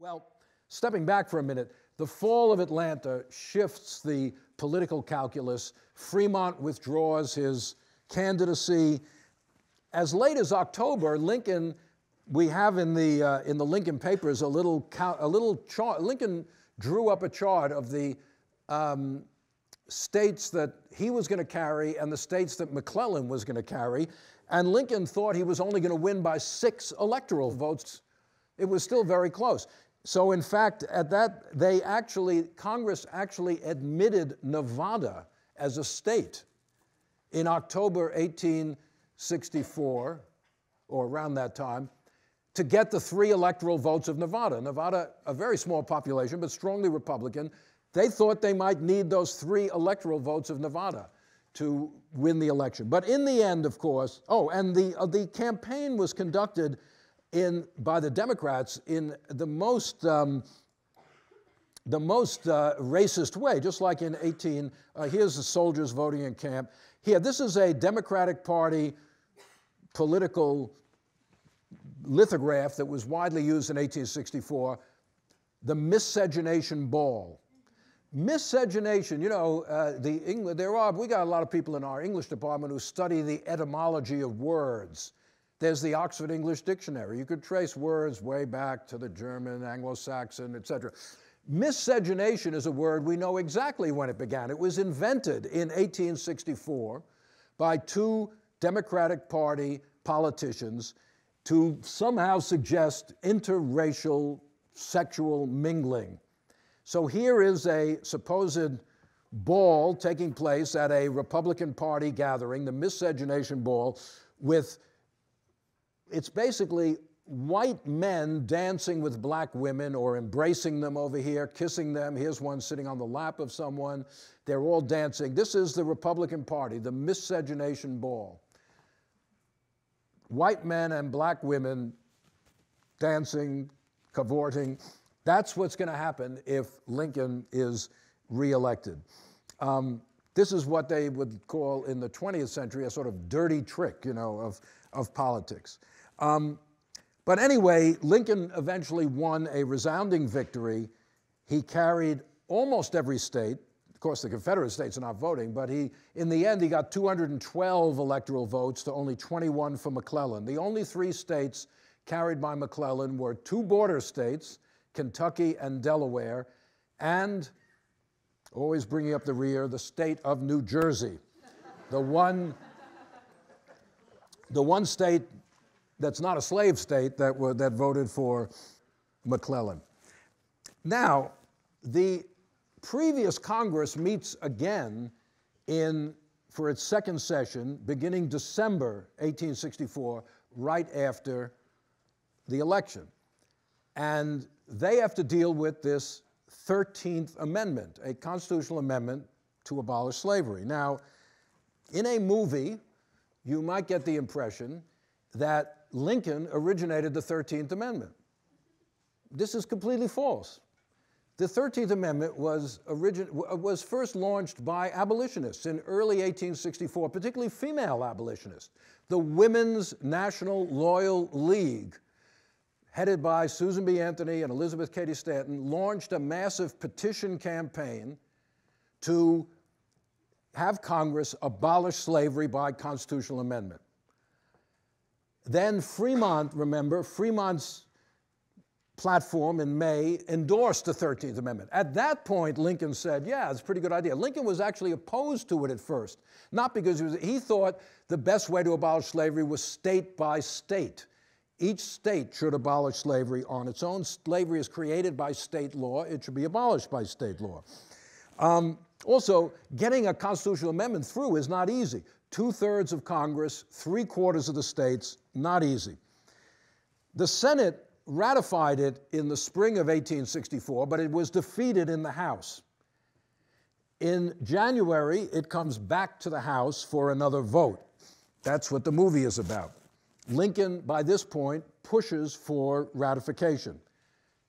Well, stepping back for a minute, the fall of Atlanta shifts the political calculus. Fremont withdraws his candidacy. As late as October, Lincoln, we have in the, uh, in the Lincoln papers a little, a little chart. Lincoln drew up a chart of the um, states that he was going to carry and the states that McClellan was going to carry. And Lincoln thought he was only going to win by six electoral votes. It was still very close. So, in fact, at that, they actually, Congress actually admitted Nevada as a state in October 1864, or around that time, to get the three electoral votes of Nevada. Nevada, a very small population, but strongly Republican. They thought they might need those three electoral votes of Nevada to win the election. But in the end, of course, oh, and the, uh, the campaign was conducted in, by the Democrats in the most, um, the most uh, racist way, just like in 18, uh, here's the soldiers voting in camp. Here, this is a Democratic Party political lithograph that was widely used in 1864, the miscegenation ball. Miscegenation, you know, uh, the English, there are, we got a lot of people in our English department who study the etymology of words. There's the Oxford English Dictionary. You could trace words way back to the German, Anglo-Saxon, etc. Miscegenation is a word we know exactly when it began. It was invented in 1864 by two Democratic Party politicians to somehow suggest interracial sexual mingling. So here is a supposed ball taking place at a Republican Party gathering, the miscegenation ball, with it's basically white men dancing with black women or embracing them over here, kissing them. Here's one sitting on the lap of someone. They're all dancing. This is the Republican Party, the miscegenation ball. White men and black women dancing, cavorting. That's what's going to happen if Lincoln is reelected. Um, this is what they would call in the 20th century a sort of dirty trick, you know, of, of politics. Um, but anyway, Lincoln eventually won a resounding victory. He carried almost every state. Of course, the Confederate states are not voting, but he, in the end, he got 212 electoral votes to only 21 for McClellan. The only three states carried by McClellan were two border states, Kentucky and Delaware, and, always bringing up the rear, the state of New Jersey. The one, the one state that's not a slave state that, were, that voted for McClellan. Now, the previous Congress meets again in, for its second session beginning December 1864, right after the election. And they have to deal with this 13th Amendment, a constitutional amendment to abolish slavery. Now, in a movie, you might get the impression that Lincoln originated the 13th Amendment. This is completely false. The 13th Amendment was, origin, was first launched by abolitionists in early 1864, particularly female abolitionists. The Women's National Loyal League, headed by Susan B. Anthony and Elizabeth Cady Stanton, launched a massive petition campaign to have Congress abolish slavery by constitutional amendment. Then Fremont, remember, Fremont's platform in May endorsed the 13th Amendment. At that point, Lincoln said, yeah, it's a pretty good idea. Lincoln was actually opposed to it at first, not because he, was, he thought the best way to abolish slavery was state by state. Each state should abolish slavery on its own. Slavery is created by state law. It should be abolished by state law. Um, also, getting a constitutional amendment through is not easy. Two thirds of Congress, three quarters of the states, not easy. The Senate ratified it in the spring of 1864, but it was defeated in the House. In January, it comes back to the House for another vote. That's what the movie is about. Lincoln, by this point, pushes for ratification.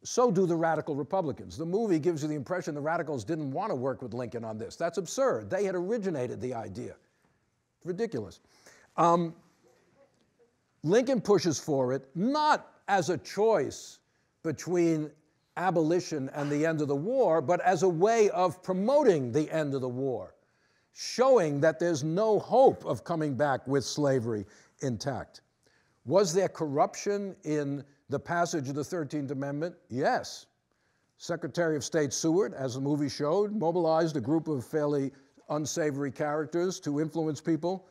So do the radical Republicans. The movie gives you the impression the radicals didn't want to work with Lincoln on this. That's absurd. They had originated the idea. Ridiculous. Um, Lincoln pushes for it not as a choice between abolition and the end of the war, but as a way of promoting the end of the war, showing that there's no hope of coming back with slavery intact. Was there corruption in the passage of the 13th Amendment? Yes. Secretary of State Seward, as the movie showed, mobilized a group of fairly unsavory characters to influence people.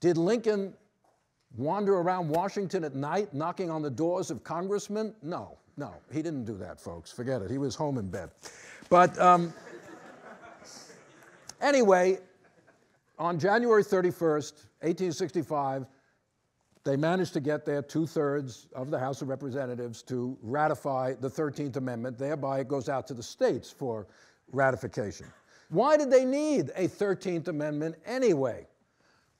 Did Lincoln wander around Washington at night knocking on the doors of congressmen? No, no, he didn't do that, folks. Forget it. He was home in bed. But um, anyway, on January 31st, 1865, they managed to get their two thirds of the House of Representatives to ratify the 13th Amendment. Thereby, it goes out to the states for ratification. Why did they need a 13th Amendment anyway?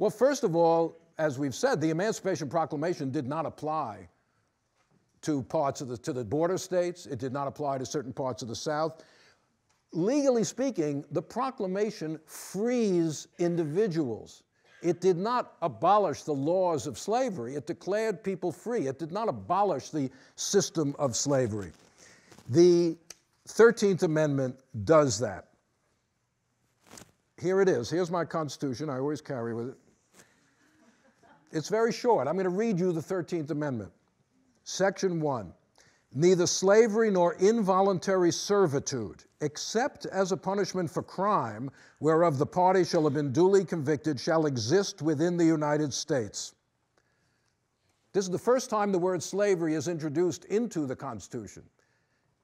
Well, first of all, as we've said, the Emancipation Proclamation did not apply to parts of the, to the border states. It did not apply to certain parts of the South. Legally speaking, the proclamation frees individuals. It did not abolish the laws of slavery. It declared people free. It did not abolish the system of slavery. The 13th Amendment does that. Here it is. Here's my Constitution. I always carry with it. It's very short. I'm going to read you the 13th Amendment. Section 1 Neither slavery nor involuntary servitude, except as a punishment for crime whereof the party shall have been duly convicted, shall exist within the United States. This is the first time the word slavery is introduced into the Constitution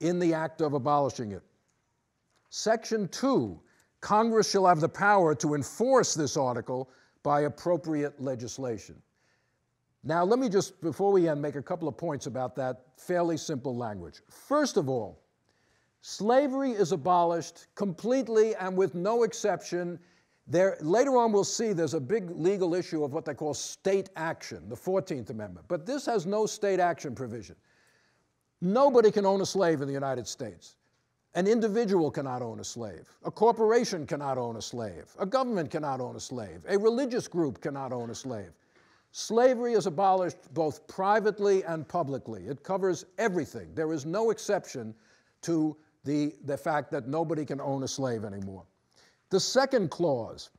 in the act of abolishing it. Section 2 Congress shall have the power to enforce this article by appropriate legislation. Now, let me just, before we end, make a couple of points about that fairly simple language. First of all, slavery is abolished completely and with no exception. There, later on, we'll see there's a big legal issue of what they call state action, the 14th Amendment. But this has no state action provision. Nobody can own a slave in the United States. An individual cannot own a slave. A corporation cannot own a slave. A government cannot own a slave. A religious group cannot own a slave. Slavery is abolished both privately and publicly. It covers everything. There is no exception to the, the fact that nobody can own a slave anymore. The second clause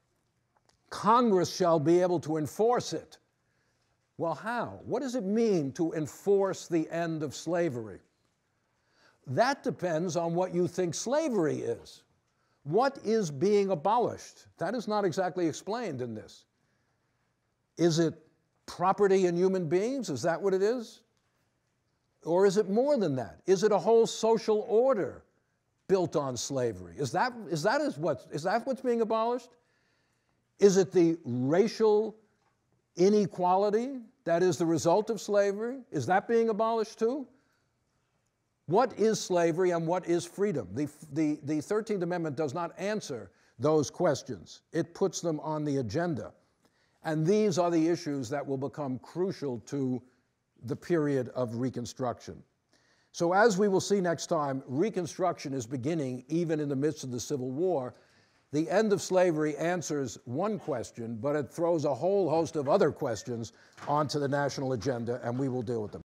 Congress shall be able to enforce it. Well, how? What does it mean to enforce the end of slavery? That depends on what you think slavery is. What is being abolished? That is not exactly explained in this. Is it property in human beings? Is that what it is? Or is it more than that? Is it a whole social order built on slavery? Is that, is that, is what, is that what's being abolished? Is it the racial inequality that is the result of slavery? Is that being abolished too? What is slavery and what is freedom? The, the, the 13th Amendment does not answer those questions, it puts them on the agenda. And these are the issues that will become crucial to the period of Reconstruction. So, as we will see next time, Reconstruction is beginning even in the midst of the Civil War. The end of slavery answers one question, but it throws a whole host of other questions onto the national agenda, and we will deal with them.